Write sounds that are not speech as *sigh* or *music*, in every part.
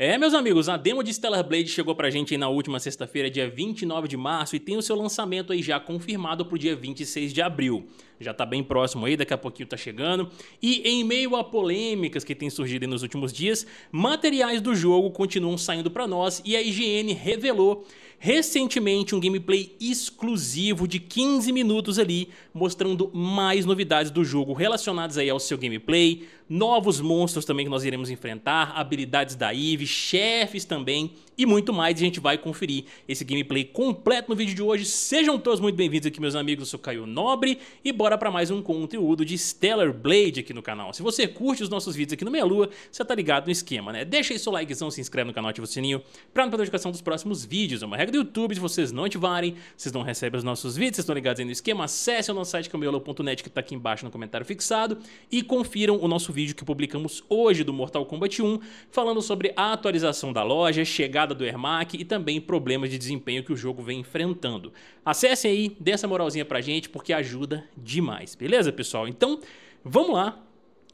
É, meus amigos, a demo de Stellar Blade chegou pra gente na última sexta-feira, dia 29 de março, e tem o seu lançamento aí já confirmado pro dia 26 de abril. Já tá bem próximo aí, daqui a pouquinho tá chegando. E em meio a polêmicas que têm surgido nos últimos dias, materiais do jogo continuam saindo para nós e a IGN revelou recentemente um gameplay exclusivo de 15 minutos ali, mostrando mais novidades do jogo relacionadas aí ao seu gameplay, novos monstros também que nós iremos enfrentar, habilidades da Eve, chefes também e muito mais. A gente vai conferir esse gameplay completo no vídeo de hoje. Sejam todos muito bem-vindos aqui, meus amigos. Eu sou Caio Nobre e bora para mais um conteúdo de Stellar Blade aqui no canal. Se você curte os nossos vídeos aqui no Meia Lua, você tá ligado no esquema, né? Deixa aí seu likezão, se inscreve no canal, ativa o sininho para não perder a notificação dos próximos vídeos. É uma regra do YouTube, se vocês não ativarem, vocês não recebem os nossos vídeos, vocês estão ligados aí no esquema. Acesse o nosso site, que é o que tá aqui embaixo no comentário fixado e confiram o nosso vídeo que publicamos hoje do Mortal Kombat 1, falando sobre a atualização da loja, chegada do Ermac, e também problemas de desempenho que o jogo vem enfrentando. Acessem aí, dê essa moralzinha pra gente porque ajuda demais, beleza pessoal? Então, vamos lá,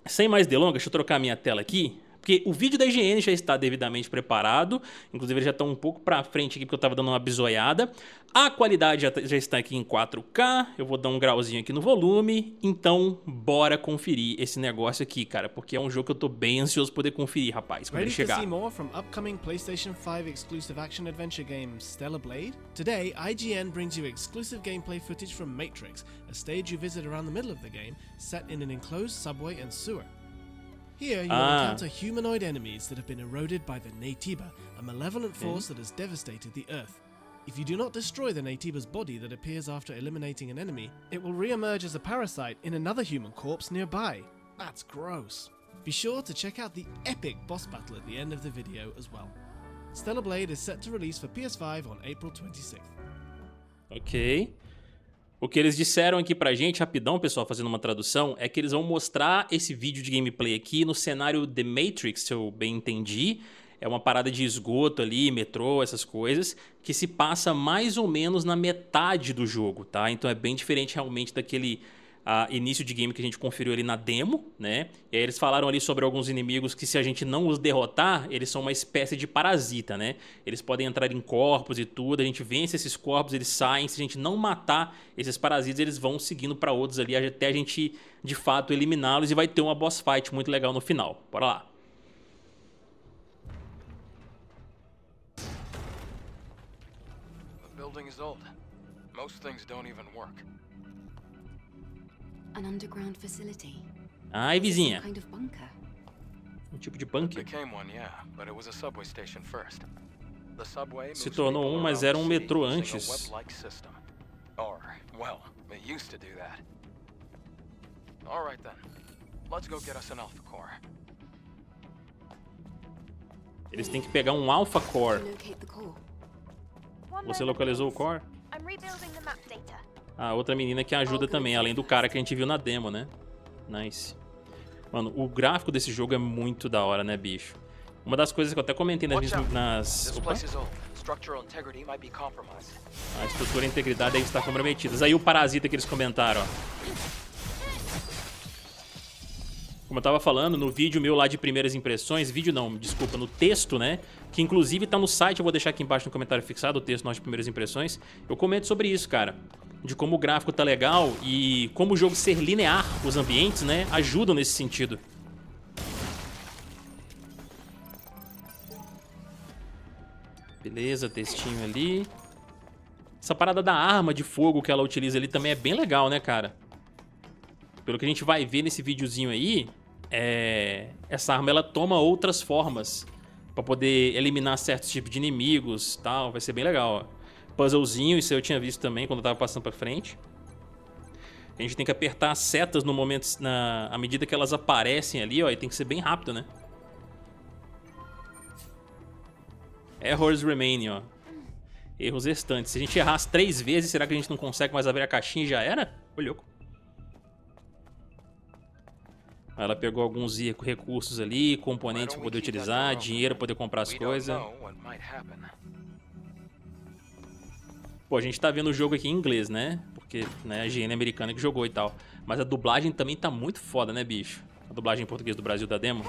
sem mais delongas, deixa eu trocar minha tela aqui porque o vídeo da IGN já está devidamente preparado, inclusive ele já está um pouco para frente aqui porque eu estava dando uma bisoiada. A qualidade já, tá, já, está aqui em 4K, eu vou dar um grauzinho aqui no volume, então bora conferir esse negócio aqui, cara, porque é um jogo que eu tô bem ansioso poder conferir, rapaz, quando ele chegar. Ready from upcoming PlayStation 5 exclusive action adventure game Stellar Blade? Today, IGN brings you exclusive gameplay footage from Matrix, a stage you visit around the middle of the game, set in an enclosed subway and sewer. Here, you ah. encounter humanoid enemies that have been eroded by the Naytiba, a malevolent force that has devastated the Earth. If you do not destroy the Naytiba's body that appears after eliminating an enemy, it will re-emerge as a parasite in another human corpse nearby. That's gross. Be sure to check out the epic boss battle at the end of the video as well. Stellar Blade is set to release for PS5 on April 26th. Ok. O que eles disseram aqui pra gente, rapidão, pessoal, fazendo uma tradução, é que eles vão mostrar esse vídeo de gameplay aqui no cenário The Matrix, se eu bem entendi. É uma parada de esgoto ali, metrô, essas coisas, que se passa mais ou menos na metade do jogo, tá? Então é bem diferente realmente daquele a início de game que a gente conferiu ali na demo, né? E aí eles falaram ali sobre alguns inimigos que se a gente não os derrotar, eles são uma espécie de parasita, né? Eles podem entrar em corpos e tudo, a gente vence esses corpos, eles saem, se a gente não matar esses parasitas, eles vão seguindo para outros ali até a gente de fato eliminá-los e vai ter uma boss fight muito legal no final. Bora lá. The building is old. Most things don't even work. An underground facility. Ai, vizinha. Kind of bunker. Um tipo de bunker. Se tornou um, mas era um metrô antes. Eles têm que pegar um Alpha Core. Você localizou o core? I'm rebuilding the map data. A outra menina que ajuda também, além do cara que a gente viu na demo, né? Nice. Mano, o gráfico desse jogo é muito da hora, né, bicho? Uma das coisas que eu até comentei nas... nas... Opa. A estrutura e a integridade deve estar comprometidas. Aí o parasita que eles comentaram, ó. Como eu tava falando, no vídeo meu lá de primeiras impressões, vídeo não, desculpa, no texto, né? Que inclusive tá no site, eu vou deixar aqui embaixo no comentário fixado o texto nosso de primeiras impressões. Eu comento sobre isso, cara de como o gráfico tá legal e como o jogo ser linear, os ambientes, né, ajudam nesse sentido. Beleza, textinho ali. Essa parada da arma de fogo que ela utiliza ali também é bem legal, né, cara? Pelo que a gente vai ver nesse videozinho aí, é... essa arma ela toma outras formas para poder eliminar certos tipos de inimigos tal. Vai ser bem legal, ó puzzlezinho, isso eu tinha visto também quando eu tava passando pra frente. A gente tem que apertar as setas no momento, na, à medida que elas aparecem ali, ó, e tem que ser bem rápido, né? Errors remaining, ó. Erros restantes. Se a gente errar as três vezes, será que a gente não consegue mais abrir a caixinha e já era? Ô, louco. Ela pegou alguns recursos ali, componentes para poder utilizar, dinheiro para poder comprar as coisas. Pô, a gente tá vendo o jogo aqui em inglês, né? Porque né, a GN americana que jogou e tal. Mas a dublagem também tá muito foda, né, bicho? A dublagem em português do Brasil da demo.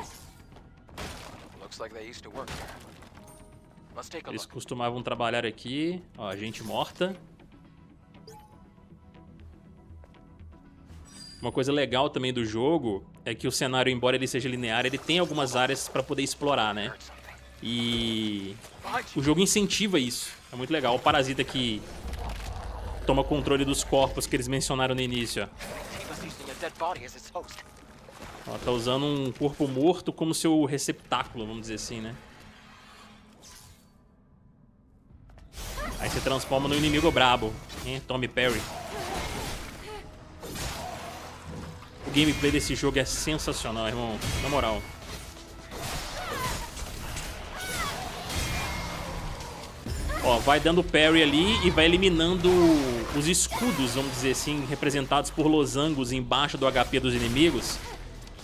Eles costumavam trabalhar aqui. Ó, gente morta. Uma coisa legal também do jogo é que o cenário, embora ele seja linear, ele tem algumas áreas para poder explorar, né? E o jogo incentiva isso. É muito legal. O Parasita que toma controle dos corpos que eles mencionaram no início, ó. Tá usando um corpo morto como seu receptáculo, vamos dizer assim, né? Aí você transforma no inimigo brabo, hein? Tommy Perry. O gameplay desse jogo é sensacional, irmão. Na moral. Ó, vai dando parry ali e vai eliminando os escudos, vamos dizer assim, representados por losangos embaixo do HP dos inimigos.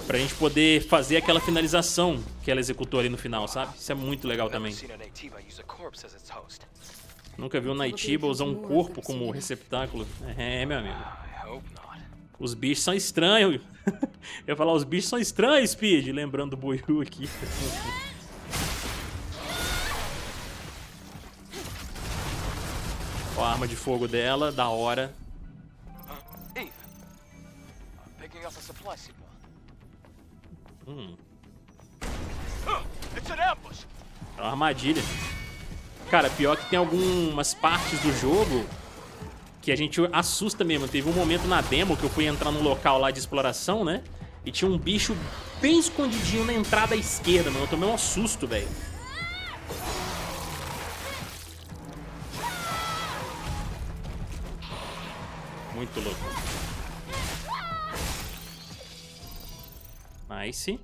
Pra gente poder fazer aquela finalização que ela executou ali no final, sabe? Isso é muito legal também. Nunca vi um Naitiba usar um corpo como receptáculo. É, meu amigo. Os bichos são estranhos. *laughs* Eu ia falar, os bichos são estranhos, Speed. Lembrando do Buiu aqui. *laughs* Ó, a arma de fogo dela, da hora. Hum. É uma armadilha. Cara, pior que tem algumas partes do jogo que a gente assusta mesmo. Teve um momento na demo que eu fui entrar num local lá de exploração, né? E tinha um bicho bem escondidinho na entrada esquerda, mano. Eu tomei um susto, velho. Muito louco. Nice.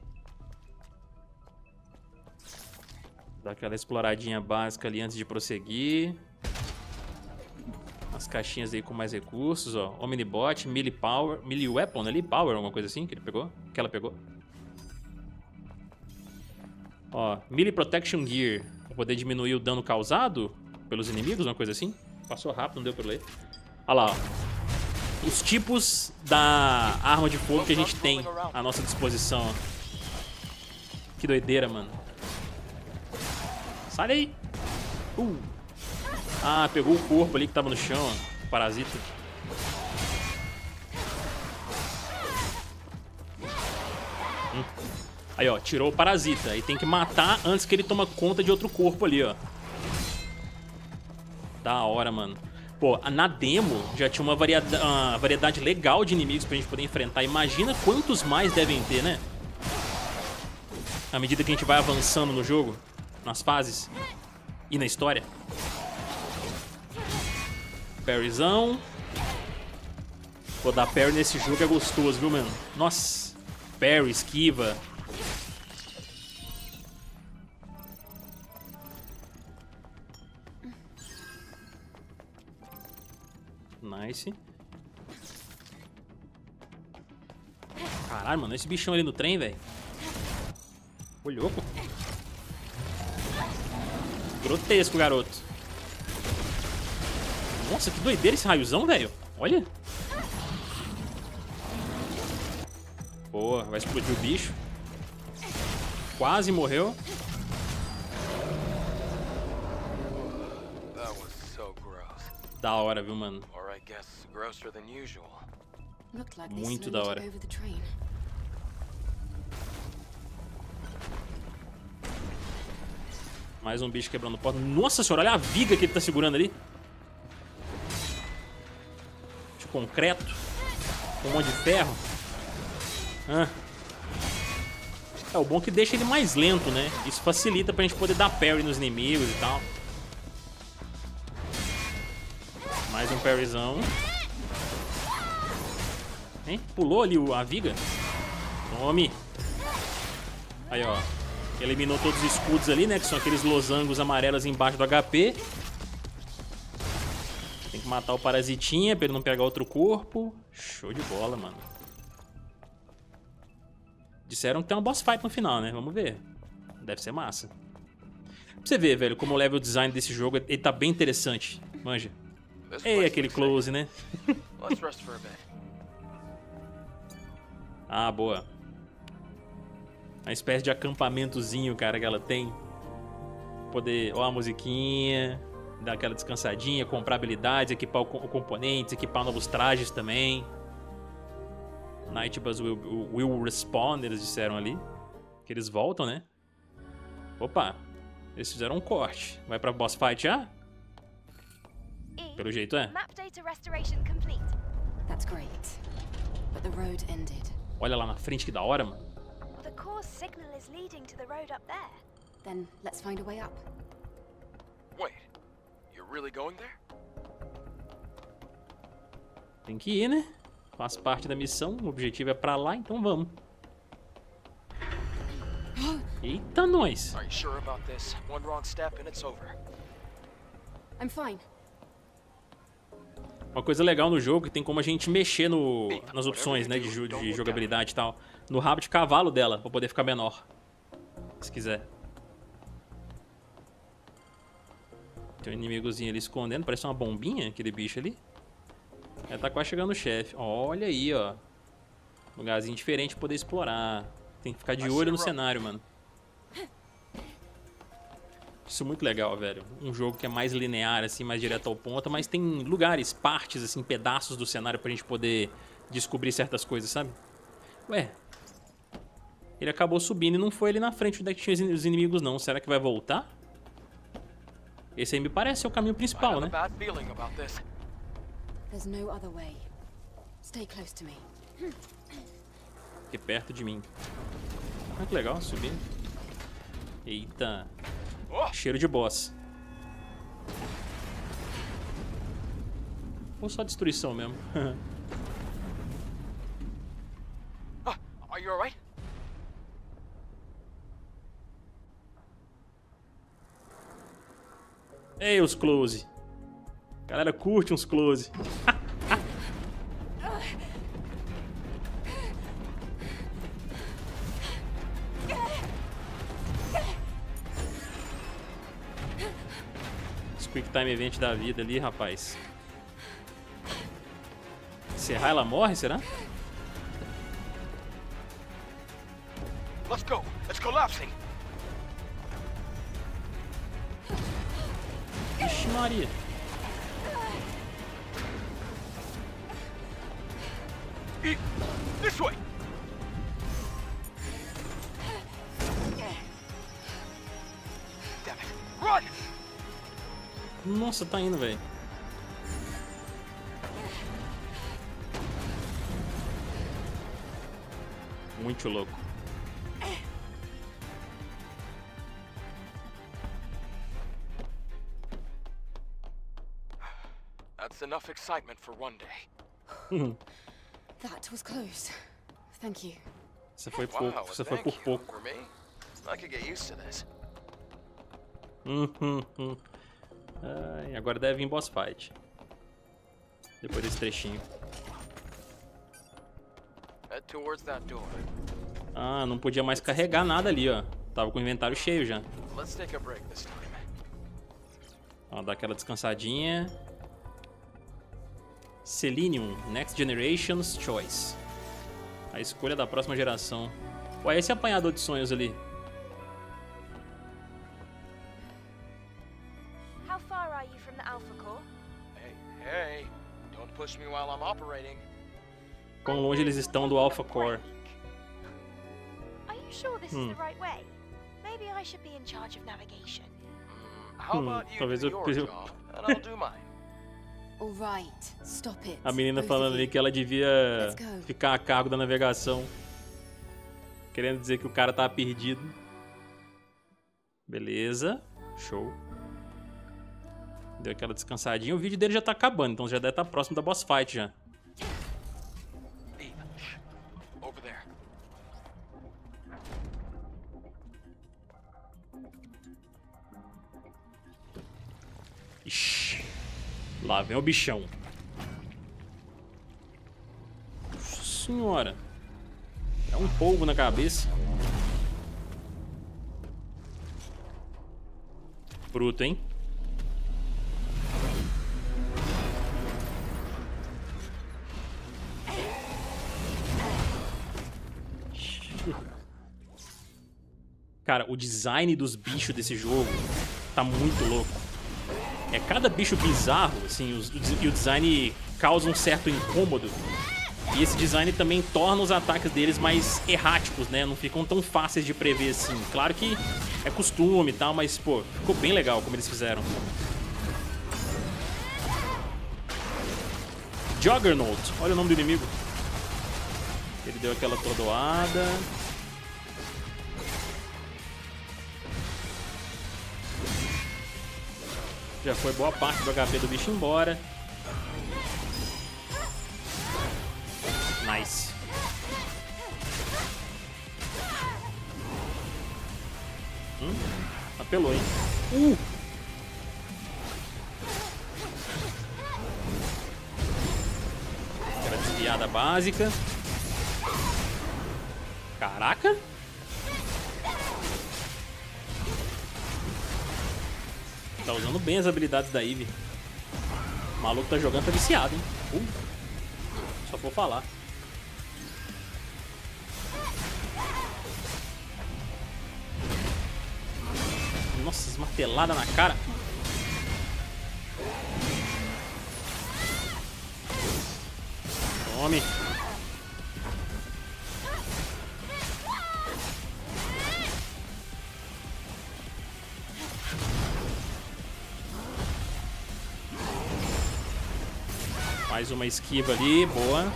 Dá aquela exploradinha básica ali antes de prosseguir. As caixinhas aí com mais recursos, ó. Omnibot, Melee Power, Melee Weapon ali, Power, alguma coisa assim que ele pegou? Que ela pegou. Ó, Melee Protection Gear, pra poder diminuir o dano causado pelos inimigos, uma coisa assim. Passou rápido, não deu pra ler. Olha lá, ó os tipos da arma de fogo que a gente tem à nossa disposição. Que doideira, mano. Sai daí. Uh. Ah, pegou o corpo ali que tava no chão, ó. Parasita. Hum. Aí, ó, tirou o parasita. E tem que matar antes que ele toma conta de outro corpo ali, ó. Da hora, mano. Pô, na demo já tinha uma variedade, uma variedade legal de inimigos pra gente poder enfrentar. Imagina quantos mais devem ter, né? À medida que a gente vai avançando no jogo, nas fases e na história. Parryzão. Pô, dar parry nesse jogo é gostoso, viu, mano? Nossa. Parry, esquiva. Nice. Caralho, mano, esse bichão ali no trem, velho. Ô, louco. Grotesco, garoto. Nossa, que doideira esse raiozão, velho. Olha. Boa, vai explodir o bicho. Quase morreu. Da hora, viu, mano? Muito da hora. Mais um bicho quebrando porta. Nossa senhora, olha a viga que ele tá segurando ali. De concreto. Com um monte de ferro. Ah. É, o bom é que deixa ele mais lento, né? Isso facilita pra gente poder dar parry nos inimigos e tal. Parryzão. Hein? Pulou ali a viga. Tome. Aí, ó. Eliminou todos os escudos ali, né? Que são aqueles losangos amarelos embaixo do HP. Tem que matar o parasitinha pra ele não pegar outro corpo. Show de bola, mano. Disseram que tem um boss fight no final, né? Vamos ver. Deve ser massa. Pra você ver, velho, como o level design desse jogo ele tá bem interessante. Manja. Ei, aquele close, né? *laughs* Ah, boa. Uma espécie de acampamentozinho, cara, que ela tem. Poder, ó, a musiquinha, dar aquela descansadinha, comprar habilidades, equipar o, o componentes, equipar novos trajes também. Nightbus will, will respawn, eles disseram ali. Que eles voltam, né? Opa, eles fizeram um corte. Vai pra boss fight já? Pelo jeito é. Map data restoration complete. That's great. But the road ended. Olha lá na frente que da hora, mano. The core signal is leading to the road up there. Then let's find a way up. Wait, you're really going there? Tem que ir, né? Faz parte da missão, o objetivo é pra lá, então vamos. Eita, nós! Are you sure about this? One wrong step and it's over. I'm fine. Uma coisa legal no jogo que tem como a gente mexer no, nas opções né, de, de jogabilidade e tal. No rabo de cavalo dela, pra poder ficar menor. Se quiser. Tem um inimigozinho ali escondendo, parece uma bombinha, aquele bicho ali. É, tá quase chegando o chefe. Olha aí, ó. Lugarzinho diferente pra poder explorar. Tem que ficar de olho no cenário, mano. Isso é muito legal, velho. Um jogo que é mais linear, assim, mais direto ao ponto, mas tem lugares, partes, assim, pedaços do cenário pra gente poder descobrir certas coisas, sabe? Ué. Ele acabou subindo e não foi ali na frente onde é que tinha os inimigos, não. Será que vai voltar? Esse aí me parece ser o caminho principal, né? bad feeling about this. There's no other way. Stay close to me. Aqui perto de mim. Ah, que legal, subindo. Eita. Oh, Cheiro de boss. Ou só destruição mesmo. *laughs* ah, are you alright? Ei, os close. Galera, curte uns close. *laughs* Os Quick Time Event da vida ali, rapaz. Encerrar ela morre, será? Let's go. It's collapsing. Ixi, Maria. Nossa, tá indo, velho. Muito louco. That's enough excitement for one day. That was close. Thank you. Você foi Wow, pouco, você foi por pouco. I could get used to this. Uhum, uhum. Ai, agora deve vir boss fight. Depois desse trechinho. Door. Ah, não podia mais carregar nada ali, ó. Tava com o inventário cheio já. Let's take a break this time. Ó, dá aquela descansadinha. Selenium, Next Generation's Choice. A escolha da próxima geração. Ué, esse apanhador de sonhos ali. Quão longe eles estão do Alpha Core. Are you sure this is the right way? Maybe I should be in charge of navigation. How about you talvez eu your preciso- job, and I'll do mine. *laughs* All right. Stop it. A menina falando ali que ela devia ficar a cargo da navegação. Querendo dizer que o cara tá perdido. Beleza. Show. Deu aquela descansadinha. O vídeo dele já tá acabando, então já deve estar próximo da boss fight já. Ixi. Lá vem o bichão. Nossa senhora. É um polvo na cabeça. Bruto, hein? Cara, o design dos bichos desse jogo tá muito louco. É cada bicho bizarro, assim, e o design causa um certo incômodo. E esse design também torna os ataques deles mais erráticos, né? Não ficam tão fáceis de prever assim. Claro que é costume e tal, mas, pô, ficou bem legal como eles fizeram. Juggernaut, olha o nome do inimigo. Ele deu aquela tordoada. Já foi boa parte do HP do bicho embora. Nice. Hum, apelou, hein? Uh! Aquela desviada básica. Caraca! Tá usando bem as habilidades da Eve. O maluco tá jogando, tá viciado, hein? Uh, só vou falar. Nossa, esmartelada na cara. Tome. Mais uma esquiva ali, boa.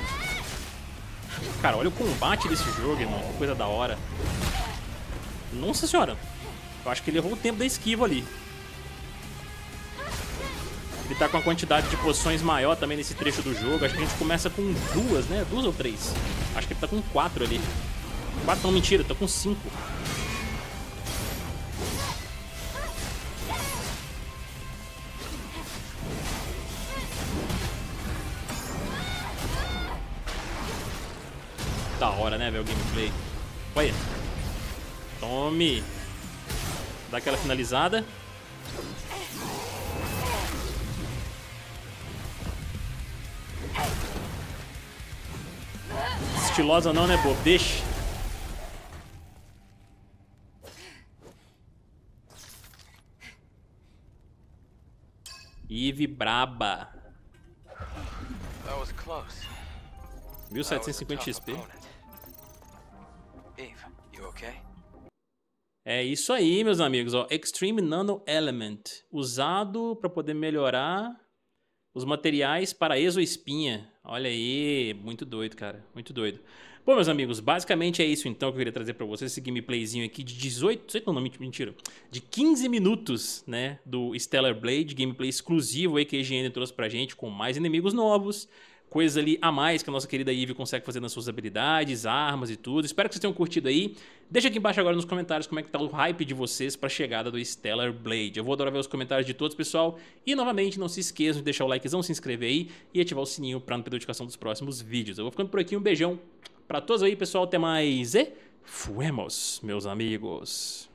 Cara, olha o combate desse jogo, irmão. Que coisa da hora. Nossa senhora. Eu acho que ele errou o tempo da esquiva ali. Ele tá com a quantidade de poções maior também nesse trecho do jogo. Acho que a gente começa com duas, né? Duas ou três. Acho que ele tá com quatro ali. Quatro não, mentira. Tá com cinco. Hora, né, ver o gameplay. Olha. Tome. Dá aquela finalizada. Estilosa não, né, Bob? Deixa. Eve braba. That was close. 1750 XP. Eve, you okay? É isso aí, meus amigos. Ó, Extreme Nano Element. Usado para poder melhorar os materiais para exoespinha. Olha aí, muito doido, cara. Muito doido. Bom, meus amigos, basicamente é isso então que eu queria trazer para vocês. Esse gameplayzinho aqui de 18... 18 não, mentira. De 15 minutos, né? Do Stellar Blade. Gameplay exclusivo aí que a IGN trouxe pra gente com mais inimigos novos coisas ali a mais que a nossa querida Eve consegue fazer nas suas habilidades, armas e tudo. Espero que vocês tenham curtido aí. Deixa aqui embaixo agora nos comentários como é que tá o hype de vocês para a chegada do Stellar Blade. Eu vou adorar ver os comentários de todos, pessoal. E novamente, não se esqueçam de deixar o likezão, se inscrever aí e ativar o sininho para não perder a notificação dos próximos vídeos. Eu vou ficando por aqui, um beijão para todos aí, pessoal. Até mais e fuemos, meus amigos.